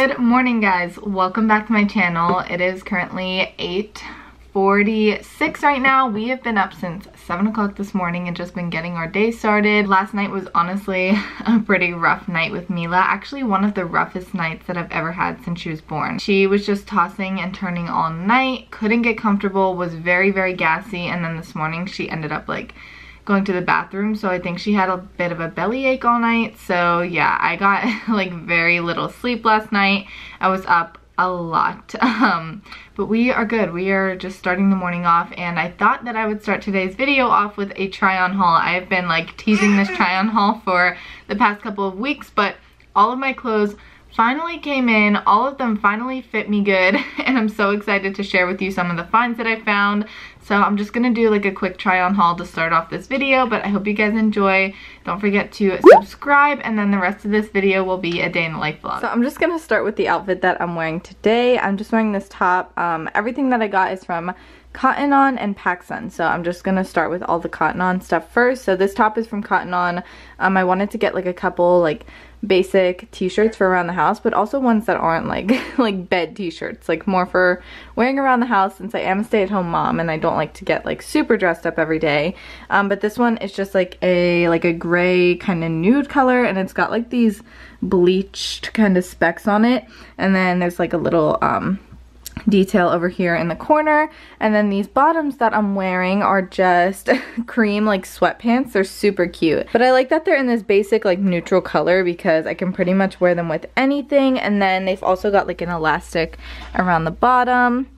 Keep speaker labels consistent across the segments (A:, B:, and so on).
A: Good morning guys, welcome back to my channel. It is currently 8.46 right now. We have been up since 7 o'clock this morning and just been getting our day started. Last night was honestly a pretty rough night with Mila. Actually one of the roughest nights that I've ever had since she was born. She was just tossing and turning all night, couldn't get comfortable, was very very gassy and then this morning she ended up like going to the bathroom so I think she had a bit of a belly ache all night. So yeah I got like very little sleep last night. I was up a lot. Um, but we are good. We are just starting the morning off and I thought that I would start today's video off with a try on haul. I have been like teasing this try on haul for the past couple of weeks but all of my clothes finally came in. All of them finally fit me good and I'm so excited to share with you some of the finds that I found. So I'm just to do like a quick try on haul to start off this video but I hope you guys enjoy. Don't forget to subscribe and then the rest of this video will be a day in the life vlog. So I'm just to start with the outfit that I'm wearing today. I'm just wearing this top. Um, everything that I got is from Cotton On and PacSun. So I'm just going to start with all the Cotton On stuff first. So this top is from Cotton On. Um, I wanted to get like a couple like basic t-shirts for around the house but also ones that aren't like like bed t-shirts like more for wearing around the house since I am a stay-at-home mom and I don't like to get like super dressed up every day. Um, but this one is just like a like a gray kind of nude color and it's got like these bleached kind of specks on it. And then there's like a little um detail over here in the corner. And then these bottoms that I'm wearing are just cream like sweatpants. They're super cute. But I like that they're in this basic like neutral color because I can pretty much wear them with anything. And then they've also got like an elastic around the bottom.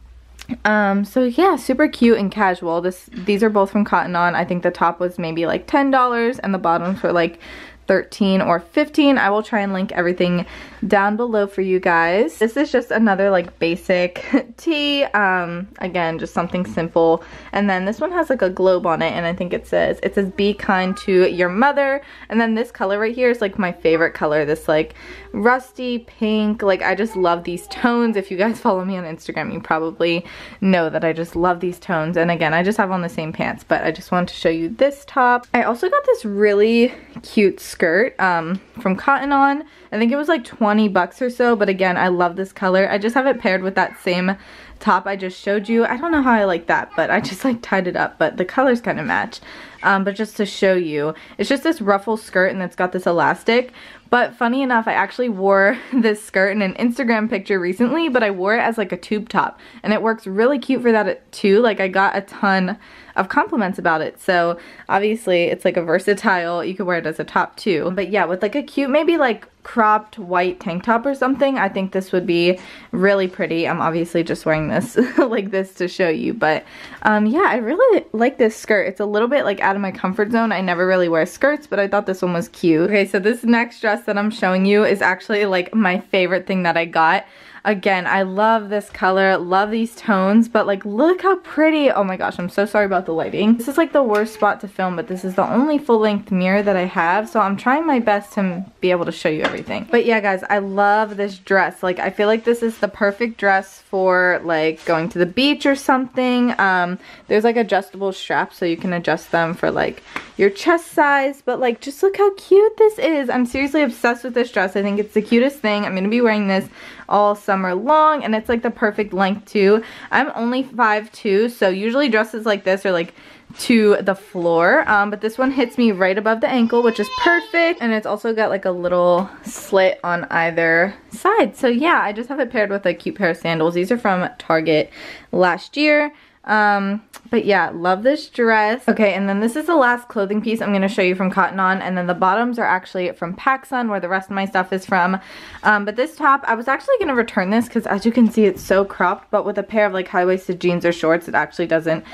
A: Um so yeah super cute and casual. This these are both from cotton on. I think the top was maybe like ten dollars and the bottoms were like 13 or 15 i will try and link everything down below for you guys. This is just another like basic tee um again just something simple. And then this one has like a globe on it and i think it says it says be kind to your mother. And then this color right here is like my favorite color. This like rusty pink. Like i just love these tones. If you guys follow me on instagram you probably know that i just love these tones. And again i just have on the same pants but i just wanted to show you this top. I also got this really cute skirt um, from Cotton On. I think it was like 20 bucks or so, but again, I love this color. I just have it paired with that same top I just showed you. I don't know how I like that, but I just like tied it up, but the colors kind of match. Um, but just to show you, it's just this ruffle skirt and it's got this elastic. But funny enough, I actually wore this skirt in an Instagram picture recently, but I wore it as like a tube top. And it works really cute for that too. Like I got a ton of compliments about it. So obviously it's like a versatile, you could wear it as a top too. But yeah, with like a cute, maybe like cropped white tank top or something, I think this would be really pretty. I'm obviously just wearing this like this to show you, but um, yeah, I really like this skirt. It's a little bit like out of my comfort zone. I never really wear skirts, but I thought this one was cute. Okay, so this next dress that I'm showing you is actually like my favorite thing that I got. Again, I love this color, love these tones, but like look how pretty. Oh my gosh, I'm so sorry about the lighting. This is like the worst spot to film, but this is the only full length mirror that I have. So I'm trying my best to be able to show you everything. But yeah, guys, I love this dress. Like I feel like this is the perfect dress for like going to the beach or something. Um, there's like adjustable straps so you can adjust them for like your chest size. But like just look how cute this is. I'm seriously obsessed with this dress. I think it's the cutest thing. I'm to be wearing this all summer long and it's like the perfect length too. I'm only 5'2", so usually dresses like this are like to the floor. Um, but this one hits me right above the ankle which is perfect and it's also got like a little slit on either side. So yeah I just have it paired with a cute pair of sandals. These are from Target last year um, but yeah, love this dress. Okay, and then this is the last clothing piece I'm going to show you from Cotton On. And then the bottoms are actually from PacSun, where the rest of my stuff is from. Um, but this top, I was actually going to return this because as you can see, it's so cropped. But with a pair of like high-waisted jeans or shorts, it actually doesn't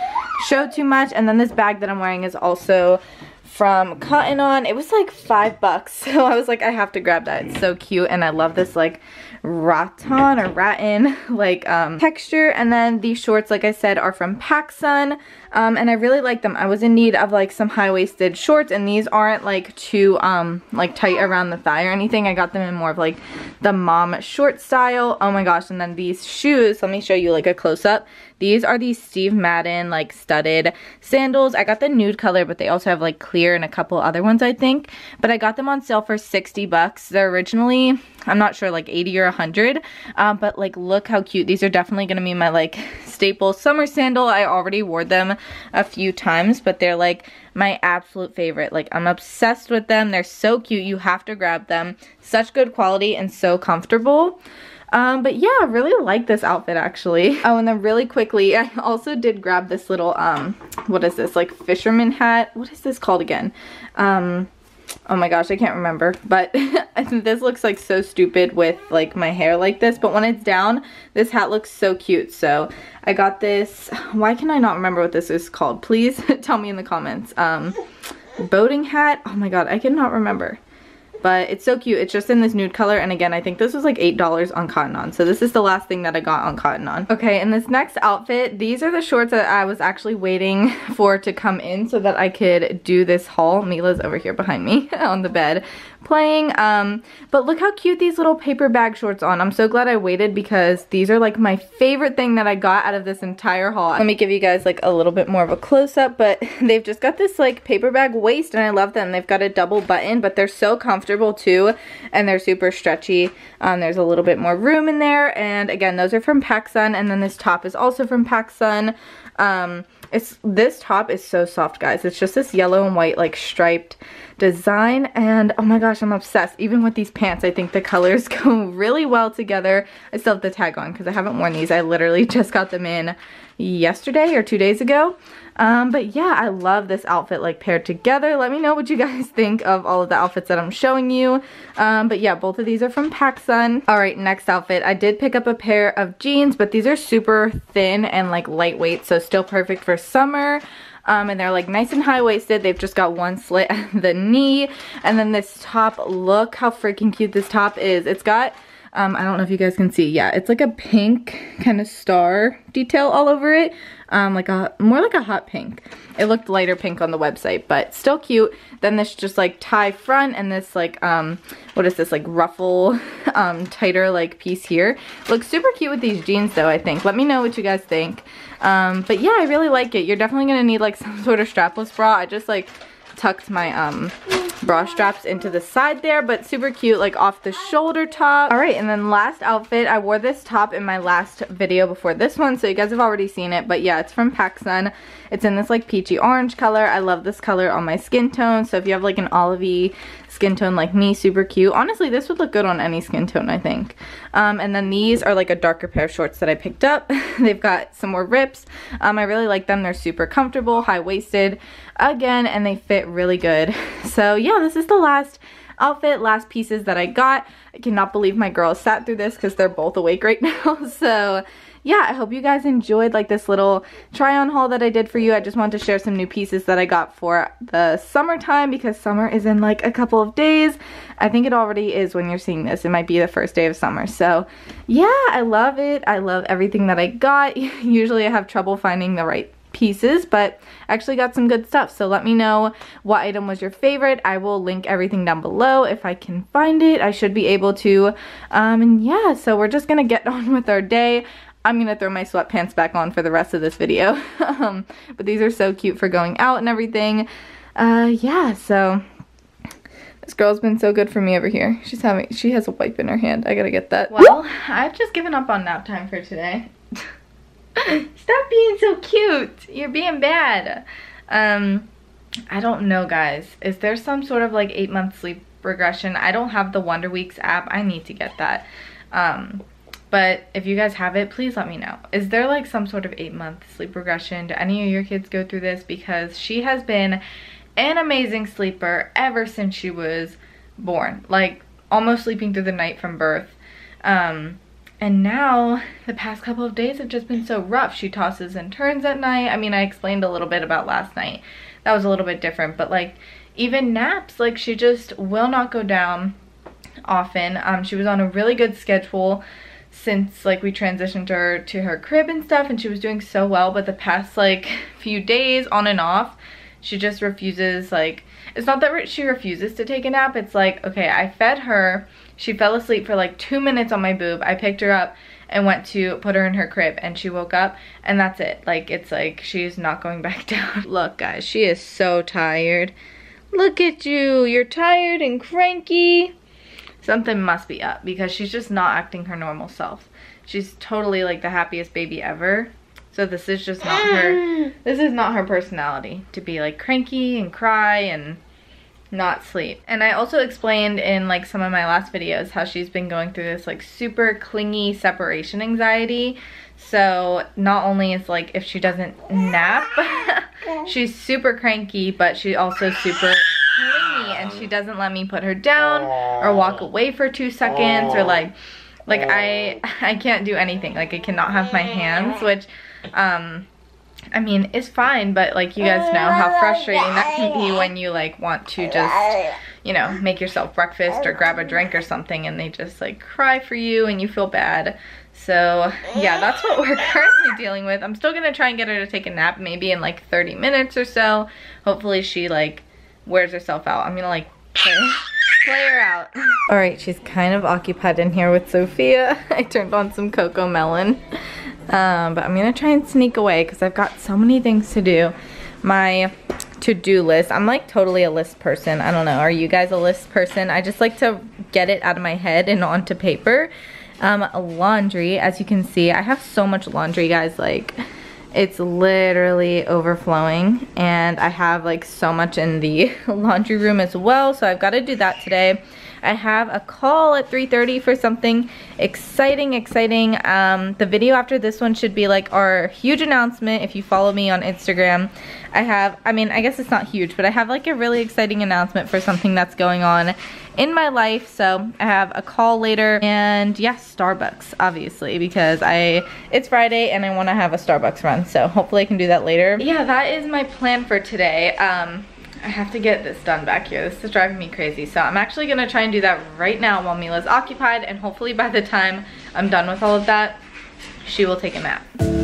A: show too much. And then this bag that I'm wearing is also from Cotton On. It was like five bucks. So I was like, I have to grab that. It's so cute. And I love this like rattan or rattan like um, texture. And then these shorts like I said are from PacSun um, and I really like them. I was in need of like some high-waisted shorts and these aren't like too um, like tight around the thigh or anything. I got them in more of like the mom short style. Oh my gosh. And then these shoes let me show you like a close-up These are these Steve Madden like studded sandals. I got the nude color, but they also have like clear and a couple other ones, I think. But I got them on sale for 60 bucks. They're originally, I'm not sure, like 80 or 100. Um, but like, look how cute. These are definitely going to be my like staple summer sandal. I already wore them a few times, but they're like my absolute favorite. Like, I'm obsessed with them. They're so cute. You have to grab them. Such good quality and so comfortable. Um, but yeah, I really like this outfit actually. Oh, and then really quickly, I also did grab this little, um, what is this, like fisherman hat? What is this called again? Um, oh my gosh, I can't remember. But this looks like so stupid with like my hair like this. But when it's down, this hat looks so cute. So I got this, why can I not remember what this is called? Please tell me in the comments. Um, boating hat, oh my god, I cannot remember but it's so cute. It's just in this nude color. And again, I think this was like $8 on Cotton On. So this is the last thing that I got on Cotton On. Okay, and this next outfit, these are the shorts that I was actually waiting for to come in so that I could do this haul. Mila's over here behind me on the bed playing. Um, but look how cute these little paper bag shorts on. I'm so glad I waited because these are like my favorite thing that I got out of this entire haul. Let me give you guys like a little bit more of a close-up, but they've just got this like paper bag waist and I love them. They've got a double button, but they're so comfortable comfortable too and they're super stretchy. Um, there's a little bit more room in there and again those are from PacSun and then this top is also from PacSun. Um, it's this top is so soft guys. It's just this yellow and white like striped design and oh my gosh I'm obsessed. Even with these pants I think the colors go really well together. I still have the tag on because I haven't worn these. I literally just got them in yesterday or two days ago. Um, but yeah, I love this outfit like paired together. Let me know what you guys think of all of the outfits that I'm showing you. Um, but yeah, both of these are from PacSun. All right, next outfit. I did pick up a pair of jeans, but these are super thin and like lightweight, so still perfect for summer. Um, and they're like nice and high-waisted. They've just got one slit at the knee. And then this top, look how freaking cute this top is. It's got um, I don't know if you guys can see. Yeah, it's like a pink kind of star detail all over it. Um, like a, more like a hot pink. It looked lighter pink on the website, but still cute. Then this just like tie front and this like, um, what is this, like ruffle, um, tighter like piece here. Looks super cute with these jeans though, I think. Let me know what you guys think. Um, but yeah, I really like it. You're definitely gonna need like some sort of strapless bra. I just like tucked my um, bra straps into the side there, but super cute, like off the shoulder top. All right, and then last outfit, I wore this top in my last video before this one, so you guys have already seen it, but yeah, it's from PacSun. It's in this like peachy orange color. I love this color on my skin tone, so if you have like an olivey skin tone like me, super cute. Honestly, this would look good on any skin tone, I think. Um, and then these are like a darker pair of shorts that I picked up. They've got some more rips. Um, I really like them. They're super comfortable, high-waisted again, and they fit really good. So yeah, this is the last outfit, last pieces that I got. I cannot believe my girls sat through this because they're both awake right now. so yeah, I hope you guys enjoyed like this little try on haul that I did for you. I just wanted to share some new pieces that I got for the summertime because summer is in like a couple of days. I think it already is when you're seeing this. It might be the first day of summer. So yeah, I love it. I love everything that I got. Usually I have trouble finding the right pieces but actually got some good stuff so let me know what item was your favorite I will link everything down below if I can find it I should be able to um, and yeah so we're just gonna get on with our day I'm gonna throw my sweatpants back on for the rest of this video. um, but these are so cute for going out and everything. Uh, yeah, so this girl's been so good for me over here. She's having, she has a wipe in her hand. I gotta get that. Well, I've just given up on nap time for today. Stop being so cute. You're being bad. Um, I don't know, guys. Is there some sort of like eight month sleep regression? I don't have the Wonder Weeks app. I need to get that. Um, but if you guys have it, please let me know. Is there like some sort of eight month sleep regression? Do any of your kids go through this? Because she has been an amazing sleeper ever since she was born. Like almost sleeping through the night from birth. Um, and now the past couple of days have just been so rough. She tosses and turns at night. I mean, I explained a little bit about last night. That was a little bit different. But like even naps, like she just will not go down often. Um, she was on a really good schedule since like we transitioned her to her crib and stuff and she was doing so well but the past like few days on and off she just refuses like it's not that she refuses to take a nap. It's like, okay, I fed her. She fell asleep for like two minutes on my boob. I picked her up and went to put her in her crib and she woke up and that's it. Like, it's like she's not going back down. Look, guys, she is so tired. Look at you. You're tired and cranky. Something must be up because she's just not acting her normal self. She's totally like the happiest baby ever. So this is just not her, this is not her personality to be like cranky and cry and not sleep. And I also explained in like some of my last videos how she's been going through this like super clingy separation anxiety. So not only is like if she doesn't nap, she's super cranky, but she also super and she doesn't let me put her down or walk away for two seconds or like like I I can't do anything. Like I cannot have my hands, which um I mean, it's fine, but like you guys know how frustrating that can be when you like want to just, you know, make yourself breakfast or grab a drink or something and they just like cry for you and you feel bad. So yeah, that's what we're currently dealing with. I'm still gonna try and get her to take a nap maybe in like 30 minutes or so. Hopefully she like wears herself out. I'm gonna like play, play her out. All right, she's kind of occupied in here with Sophia. I turned on some CoComelon. Um, but I'm gonna try and sneak away because I've got so many things to do. My to-do list, I'm like totally a list person. I don't know, are you guys a list person? I just like to get it out of my head and onto paper. Um, laundry, as you can see, I have so much laundry, guys, like it's literally overflowing and I have like so much in the laundry room as well so I've got to do that today I have a call at 3.30 for something exciting, exciting. Um, the video after this one should be like our huge announcement if you follow me on Instagram. I have, I mean, I guess it's not huge, but I have like a really exciting announcement for something that's going on in my life. So I have a call later and yes, yeah, Starbucks, obviously, because I, it's Friday and I want to have a Starbucks run. So hopefully I can do that later. Yeah, that is my plan for today. Um, I have to get this done back here. This is driving me crazy. So I'm actually to try and do that right now while Mila's occupied. And hopefully by the time I'm done with all of that, she will take a nap.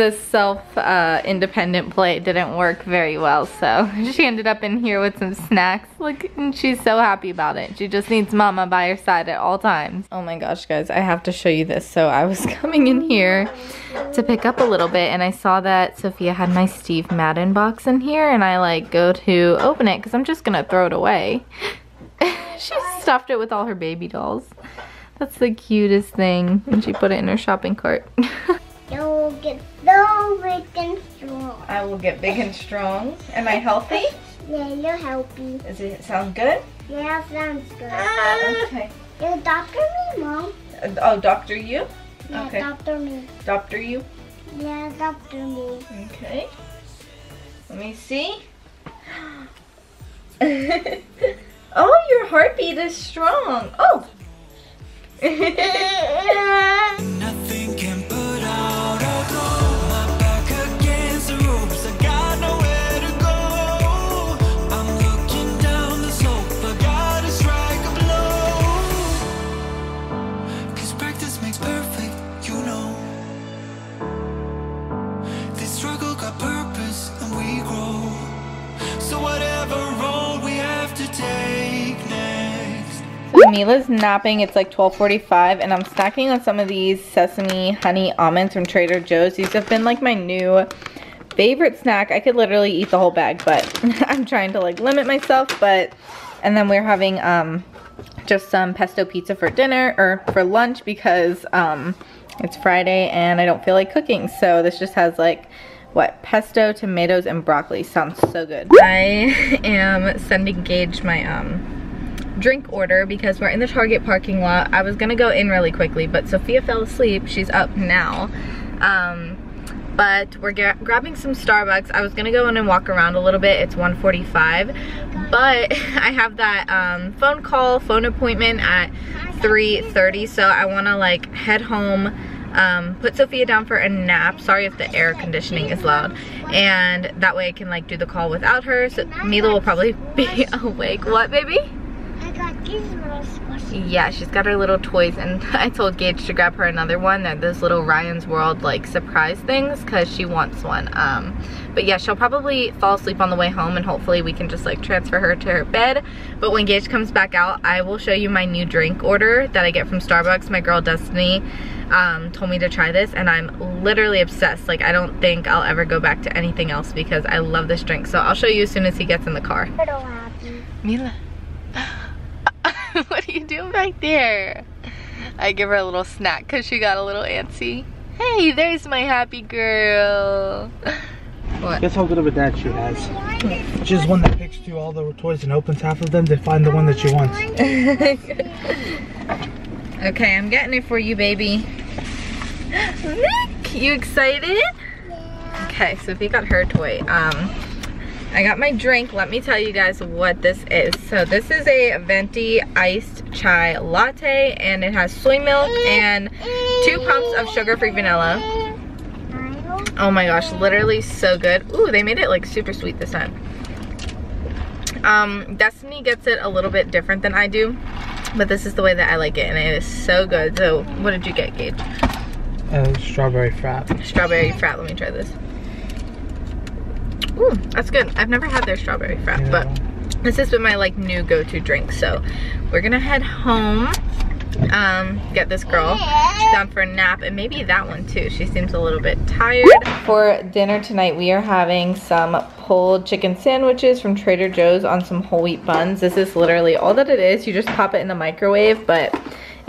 A: The self-independent uh, play didn't work very well so she ended up in here with some snacks. Look and she's so happy about it. She just needs mama by her side at all times. Oh my gosh guys I have to show you this. So I was coming in here to pick up a little bit and I saw that Sophia had my Steve Madden box in here and I like go to open it because I'm just gonna throw it away. She stuffed it with all her baby dolls. That's the cutest thing. And she put it in her shopping cart.
B: You'll get so big and strong.
A: I will get big and strong. Am I healthy?
B: Yeah, you're healthy.
A: Does it sound good?
B: Yeah, sounds good. Okay. You doctor me, Mom.
A: Uh, oh, doctor you?
B: Yeah, okay. doctor me.
A: Doctor you?
B: Yeah, doctor me.
A: Okay. Let me see. oh, your heartbeat is strong. Oh, Mila's napping. It's like 12.45 and I'm snacking on some of these sesame honey almonds from Trader Joe's. These have been like my new favorite snack. I could literally eat the whole bag, but I'm trying to like limit myself. But And then we're having um, just some pesto pizza for dinner or for lunch because um, it's Friday and I don't feel like cooking. So this just has like what pesto tomatoes and broccoli sounds so good i am sending gage my um drink order because we're in the target parking lot i was gonna go in really quickly but sophia fell asleep she's up now um but we're grabbing some Starbucks. I was gonna go in and walk around a little bit. It's 1:45, but I have that um, phone call, phone appointment at 3.30, so I wanna like head home, um, put Sophia down for a nap. Sorry if the air conditioning is loud. And that way I can like do the call without her. So Mila will probably be awake. What, baby?
B: I got these little
A: yeah, she's got her little toys and I told Gage to grab her another one. They're those little Ryan's World like surprise things because she wants one. Um, but yeah, she'll probably fall asleep on the way home and hopefully we can just like transfer her to her bed. But when Gage comes back out, I will show you my new drink order that I get from Starbucks. My girl Destiny um, told me to try this and I'm literally obsessed. Like I don't think I'll ever go back to anything else because I love this drink. So I'll show you as soon as he gets in the car. Mila. what are you doing back there? I give her a little snack because she got a little antsy. Hey, there's my happy girl.
C: What? Guess how good of a dad she has. She's one that picks through all the toys and opens half of them to find the one that she wants.
A: okay, I'm getting it for you, baby. Nick, you excited?
B: Yeah.
A: Okay, so if you got her toy. Um, I got my drink. Let me tell you guys what this is. So this is a venti iced chai latte and it has soy milk and two pumps of sugar-free vanilla. Oh my gosh, literally so good. Ooh, they made it like super sweet this time. Um, Destiny gets it a little bit different than I do, but this is the way that I like it and it is so good. So what did you get, Gage?
C: Uh, strawberry frap.
A: Strawberry frap, let me try this. Ooh, that's good. I've never had their strawberry frap, yeah. but this has been my like new go-to drink. So we're gonna head home, um, get this girl down for a nap and maybe that one too. She seems a little bit tired. For dinner tonight, we are having some pulled chicken sandwiches from Trader Joe's on some whole wheat buns. This is literally all that it is. You just pop it in the microwave, but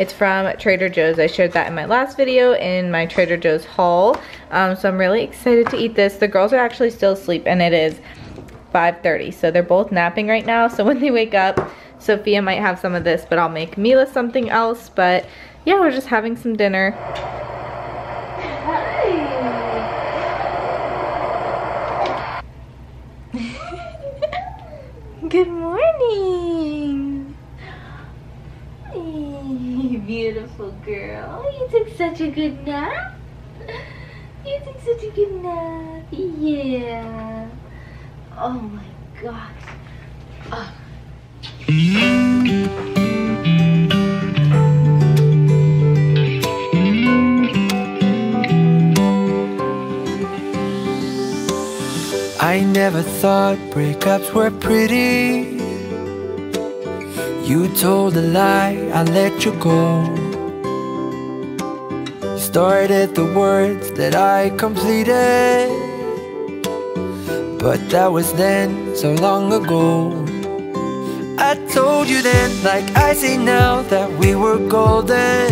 A: it's from Trader Joe's. I shared that in my last video in my Trader Joe's haul. Um, so I'm really excited to eat this. The girls are actually still asleep and it is 5.30. So they're both napping right now. So when they wake up, Sophia might have some of this, but I'll make Mila something else. But yeah, we're just having some dinner. Good morning beautiful girl. Oh, you took such a good nap. You took such a good nap. Yeah. Oh my gosh. Oh.
D: I never thought breakups were pretty you told a lie, I let you go. You started the words that I completed. But that was then, so long ago. I told you then, like I say now That we were golden.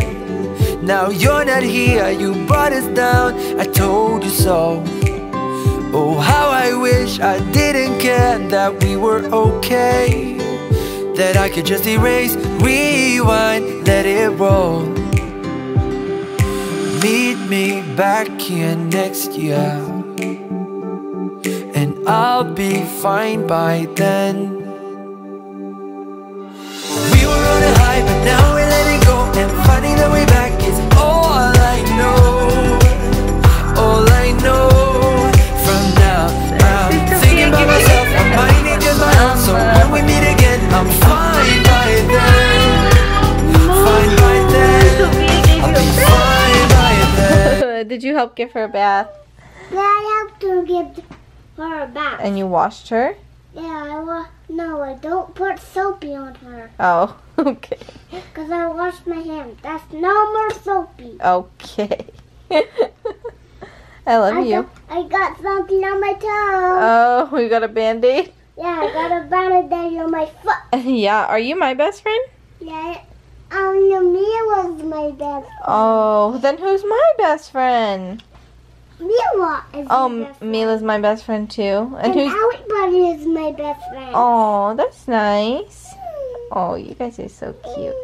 D: Now you're not here, you brought us down. I told you so. Oh, how I wish I didn't care That we were okay that I could just erase, rewind, let it roll. Meet me back here next year And I'll be fine by then. We were on a high, but now we're letting go And finding the way
A: help give her a bath?
B: Yeah, I helped her give her a bath.
A: And you washed her?
B: Yeah, I wa no, I don't put soapy on her.
A: Oh, okay.
B: Because I washed my hands. That's no more soapy.
A: Okay. I love
B: I
A: you.
B: Got, I got something on my toe.
A: Oh, you got a band-aid?
B: Yeah, I got a bandage on my foot.
A: yeah, are you my best friend?
B: Yeah. Um, Mia was my best.
A: Oh, then who's my best friend?
B: Mila is
A: Oh,
B: my best friend.
A: Mila's my best friend too. And
B: And
A: who's?
B: everybody is my best friend.
A: Oh, that's nice. Oh, you guys are so cute.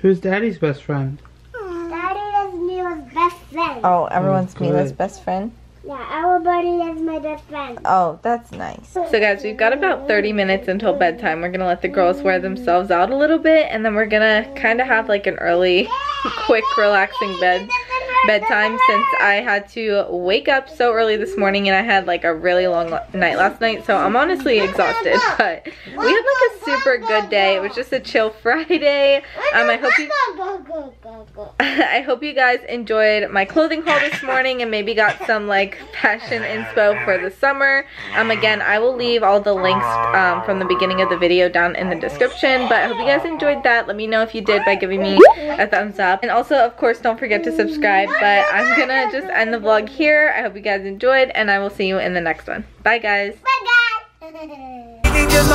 C: Who's daddy's best friend?
B: Daddy is Mila's best friend.
A: Oh, everyone's
C: good.
A: Mila's best friend.
B: Yeah, everybody is my best friend.
A: Oh, that's nice. So guys, we've got about 30 minutes until bedtime. We're gonna let the girls wear themselves out a little bit and then we're gonna kind of have like an early, quick, relaxing bed bedtime since I had to wake up so early this morning and I had like a really long night last night. So I'm honestly exhausted, but we had like a super good day. It was just a chill Friday. Um, I hope you I hope you guys enjoyed my clothing haul this morning and maybe got some like fashion inspo for the summer. Um, again, I will leave all the links um, from the beginning of the video down in the description. But I hope you guys enjoyed that. Let me know if you did by giving me a thumbs up. And also, of course, don't forget to subscribe. But I'm gonna just end the vlog here. I hope you guys enjoyed and I will see you in the next one. Bye guys.
D: Thinking just